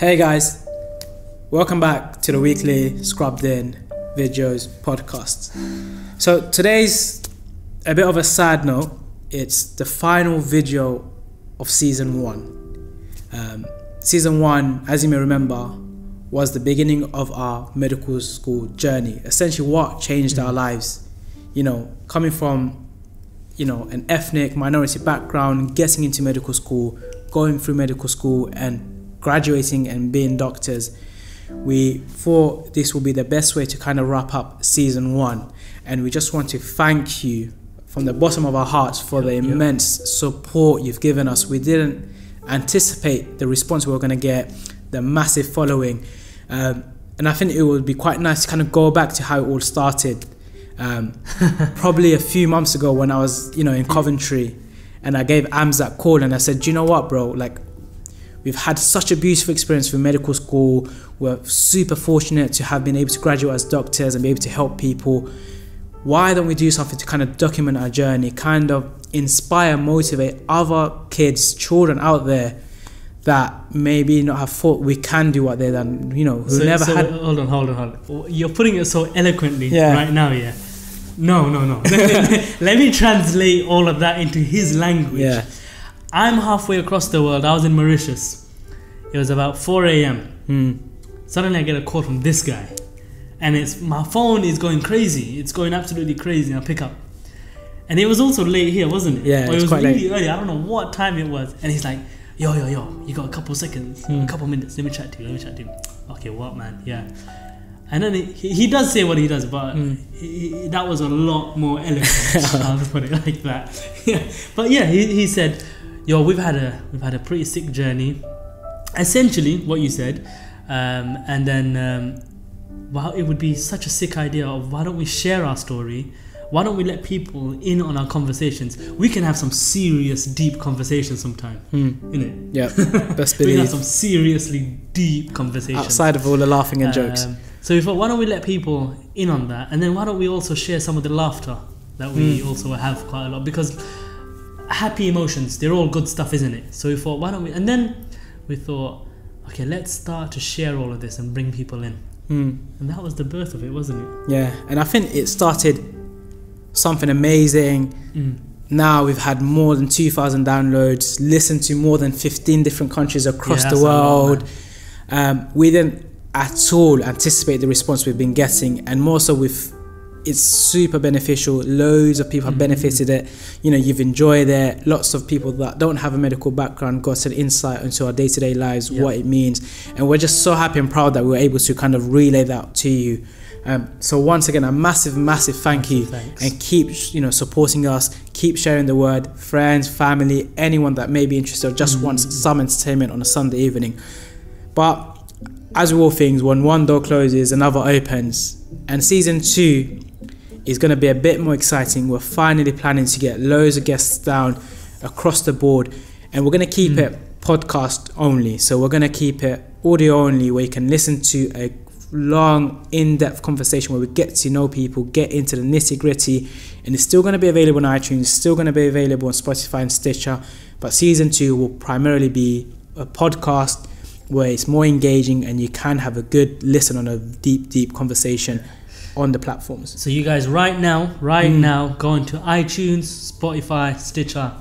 Hey guys, welcome back to the weekly Scrubbed In Videos podcast. So today's a bit of a sad note. It's the final video of season one. Um, season one, as you may remember, was the beginning of our medical school journey. Essentially, what changed our lives. You know, coming from you know an ethnic minority background, getting into medical school, going through medical school, and graduating and being doctors, we thought this will be the best way to kind of wrap up season one. And we just want to thank you from the bottom of our hearts for the immense support you've given us. We didn't anticipate the response we were going to get, the massive following. Um, and I think it would be quite nice to kind of go back to how it all started. Um, probably a few months ago when I was, you know, in Coventry and I gave Amz that call and I said, Do you know what, bro? Like, We've had such a beautiful experience with medical school. We're super fortunate to have been able to graduate as doctors and be able to help people. Why don't we do something to kind of document our journey, kind of inspire, motivate other kids, children out there that maybe not have thought we can do what they done, you know, who so, never so had. Hold on, hold on, hold on. You're putting it so eloquently Yeah. right now, yeah. No, no, no. Let me translate all of that into his language. Yeah, I'm halfway across the world. I was in Mauritius. It was about 4 a.m. Hmm. Suddenly, I get a call from this guy, and it's my phone is going crazy. It's going absolutely crazy. I pick up, and it was also late here, wasn't it? Yeah, Or it was quite really early. I don't know what time it was, and he's like, "Yo, yo, yo, you got a couple seconds, Hmm. a couple minutes. Let me chat to you. Let me chat to you." Okay, what, man? Yeah. And then he, he does say what he does, but Hmm. he, that was a lot more eloquent. I'll put it like that. yeah. But yeah, he, he said, "Yo, we've had a we've had a pretty sick journey. Essentially, what you said, um, and then um, wow, it would be such a sick idea of why don't we share our story." Why don't we let people in on our conversations? We can have some serious, deep conversations sometime, Hmm. innit? yeah. Best We can believe. have some seriously deep conversations. Outside of all the laughing and jokes. Um, so we thought, why don't we let people in on that, and then why don't we also share some of the laughter that we Hmm. also have quite a lot because happy emotions, they're all good stuff, isn't it? So we thought, why don't we? And then we thought, okay, let's start to share all of this and bring people in, Hmm. and that was the birth of it, wasn't it? Yeah, and I think it started something amazing. Mm. Now we've had more than 2,000 downloads, listened to more than 15 different countries across Yeah, the a lot, world. um, we didn't at all anticipate the response we've been getting, and more so with it's super beneficial. Loads of people have Mhm. benefited it. You know, you've enjoyed it. Lots of people that don't have a medical background got an insight into our day to day lives, Yeah. what it means, and we're just so happy and proud that we were able to kind of relay that to you. Um, so once again, a massive, massive thank you, Thanks. and keep you know supporting us. Keep sharing the word, friends, family, anyone that may be interested or just Mm. wants some entertainment on a Sunday evening. But as with all things, when one door closes, another opens, and season two is going to be a bit more exciting. We're finally planning to get loads of guests down across the board, and we're going to keep Mm. it podcast only. So we're going to keep it audio only, where you can listen to a long, in-depth conversation where we get to know people, get into the nitty-gritty, and it's still going to be available on iTunes, still going to be available on Spotify and Stitcher. But season two will primarily be a podcast where it's more engaging and you can have a good listen on a deep, deep conversation on the platforms. So you guys, right now, right Mm. now, go into iTunes, Spotify, Stitcher,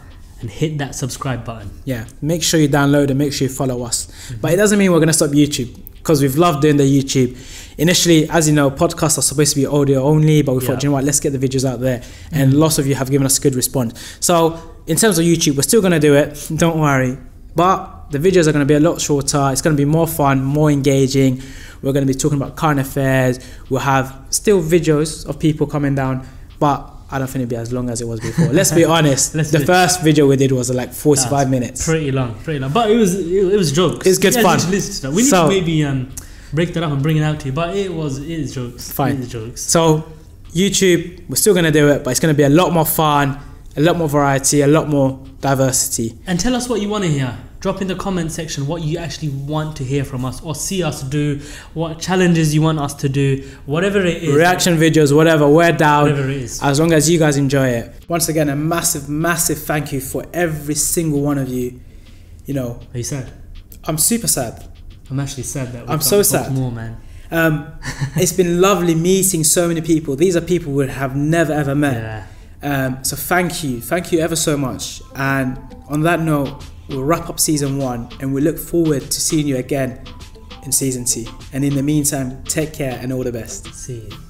and hit that subscribe button. Yeah, make sure you download and make sure you follow us. But it doesn't mean we're going to stop YouTube because we've loved doing the YouTube. Initially, as you know, podcasts are supposed to be audio only, but we Yeah. thought, you know what, let's get the videos out there. And lots of you have given us a good response. So, in terms of YouTube, we're still going to do it. Don't worry. But the videos are going to be a lot shorter. It's going to be more fun, more engaging. We're going to be talking about current affairs. We'll have still videos of people coming down, but I don't think it'll be as long as it was before. Let's be honest. Let's the be- first video we did was like 45 That's minutes. Pretty long, pretty long. But it was it, it was jokes. It's good guys fun. to to. We need So- to maybe um, break that up and bring it out to you. But it was it is jokes. Fine. It is jokes. So, YouTube, we're still going to do it, but it's going to be a lot more fun, a lot more variety, a lot more diversity. And tell us what you want to hear. Drop in the comment section what you actually want to hear from us or see us do, what challenges you want us to do, whatever it is. Reaction videos, whatever, we're down. Whatever it is. As long as you guys enjoy it. Once again, a massive, massive thank you for every single one of you. You know, Are you sad? I'm super sad. I'm actually sad that we I'm so sad. more, man. Um, it's been lovely meeting so many people. These are people we have never ever met. Yeah. Um, so thank you, thank you ever so much. And on that note, we'll wrap up season one, and we look forward to seeing you again in season two. And in the meantime, take care and all the best. See you.